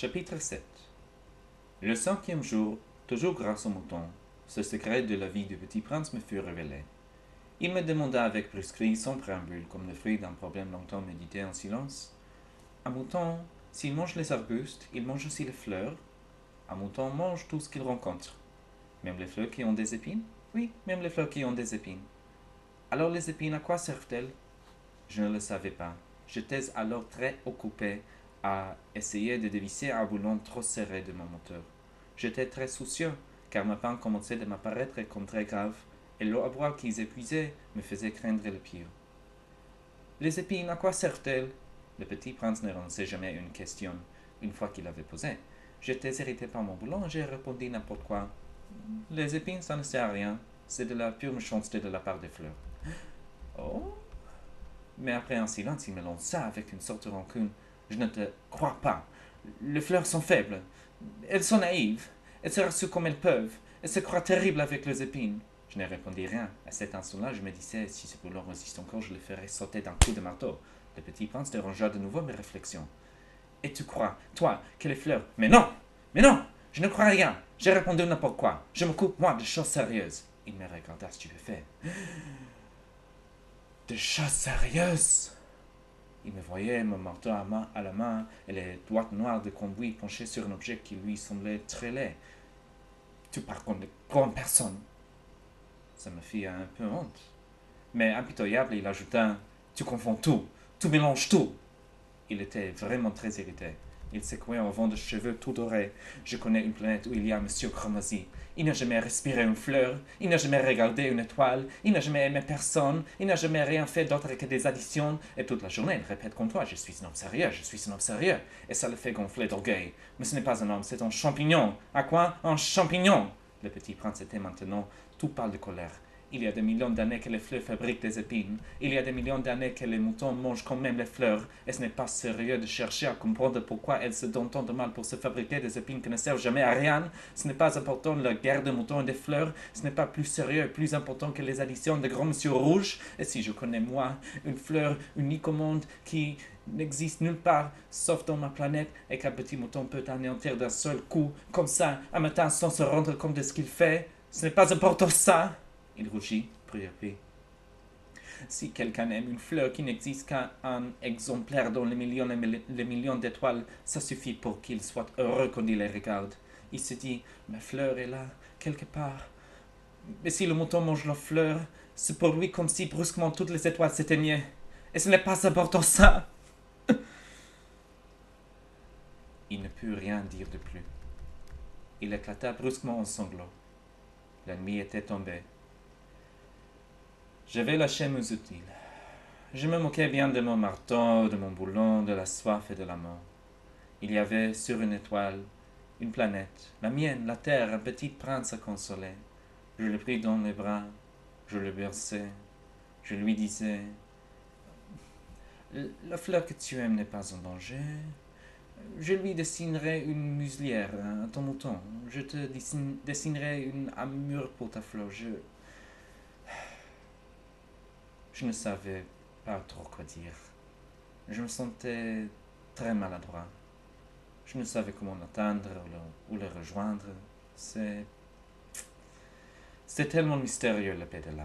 Chapitre 7 Le cinquième jour, toujours grâce au mouton, ce secret de la vie du petit prince me fut révélé. Il me demanda avec brusquerie, sans préambule, comme le fruit d'un problème longtemps médité en silence. Un mouton, s'il mange les arbustes, il mange aussi les fleurs. Un mouton mange tout ce qu'il rencontre. Même les fleurs qui ont des épines? Oui, même les fleurs qui ont des épines. Alors les épines, à quoi servent-elles? Je ne le savais pas. J'étais alors très occupé à essayer de dévisser un boulon trop serré de mon moteur. J'étais très soucieux, car ma panne commençait de m'apparaître comme très grave, et l'eau à boire qu'ils épuisaient me faisait craindre le pire. Les épines, à quoi servent-elles Le petit prince ne renonçait jamais une question, une fois qu'il l'avait posée. J'étais irrité par mon boulon j'ai répondu n'importe quoi. Les épines, ça ne sert à rien. C'est de la pure méchanceté de la part des fleurs. Oh Mais après un silence, il me lança avec une sorte de rancune. Je ne te crois pas. Les fleurs sont faibles. Elles sont naïves. Elles se rassurent comme elles peuvent. Elles se croient terribles avec les épines. Je ne répondis rien. À cet instant-là, je me disais, si ce boulot résiste encore, je le ferai sauter d'un coup de marteau. Le petit prince dérangea de nouveau mes réflexions. Et tu crois, toi, que les fleurs... Mais non Mais non Je ne crois rien. J'ai répondu n'importe quoi. Je me coupe, moi, de choses sérieuses. Il me regarda stupéfait. De choses sérieuses il me voyait, me marteau à, la main et les doigts noirs de conduit penchés sur un objet qui lui semblait très laid. Tu parles comme de grande personne. Ça me fit un peu honte. Mais impitoyable, il ajouta Tu confonds tout, tu mélanges tout. Il était vraiment très irrité. Il secouait un vent de cheveux tout dorés. Je connais une planète où il y a Monsieur Chromasie. Il n'a jamais respiré une fleur, il n'a jamais regardé une étoile, il n'a jamais aimé personne, il n'a jamais rien fait d'autre que des additions, et toute la journée il répète comme toi, je suis un homme sérieux, je suis un homme sérieux, et ça le fait gonfler d'orgueil. Mais ce n'est pas un homme, c'est un champignon. À quoi? Un champignon Le petit prince était maintenant tout pâle de colère. Il y a des millions d'années que les fleurs fabriquent des épines. Il y a des millions d'années que les moutons mangent quand même les fleurs. Et ce n'est pas sérieux de chercher à comprendre pourquoi elles se donnent tant de mal pour se fabriquer des épines qui ne servent jamais à rien. Ce n'est pas important la guerre des moutons et des fleurs. Ce n'est pas plus sérieux et plus important que les additions de grands monsieur rouges. Et si je connais moi une fleur unique au monde qui n'existe nulle part sauf dans ma planète et qu'un petit mouton peut anéantir d'un seul coup, comme ça, un matin sans se rendre compte de ce qu'il fait, ce n'est pas important ça. Il rougit, préoccupé. Si quelqu'un aime une fleur qui n'existe qu'un exemplaire dans les millions et les millions d'étoiles, ça suffit pour qu'il soit heureux quand il les regarde. Il se dit, ma fleur est là, quelque part. Mais si le mouton mange la fleur, c'est pour lui comme si brusquement toutes les étoiles s'éteignaient. Et ce n'est pas important ça. il ne put rien dire de plus. Il éclata brusquement en sanglots. La nuit était tombée. J'avais lâché mes outils. Je me moquais bien de mon marteau, de mon boulon, de la soif et de la mort. Il y avait sur une étoile une planète, la mienne, la terre, un petit prince à consoler. Je le pris dans les bras, je le berçais, je lui disais La fleur que tu aimes n'est pas en danger. Je lui dessinerai une muselière à ton mouton. Je te dessinerai une amure pour ta fleur. Je, je ne savais pas trop quoi dire. Je me sentais très maladroit. Je ne savais comment l'atteindre ou le, rejoindre. C'est. C'était tellement mystérieux, paix de.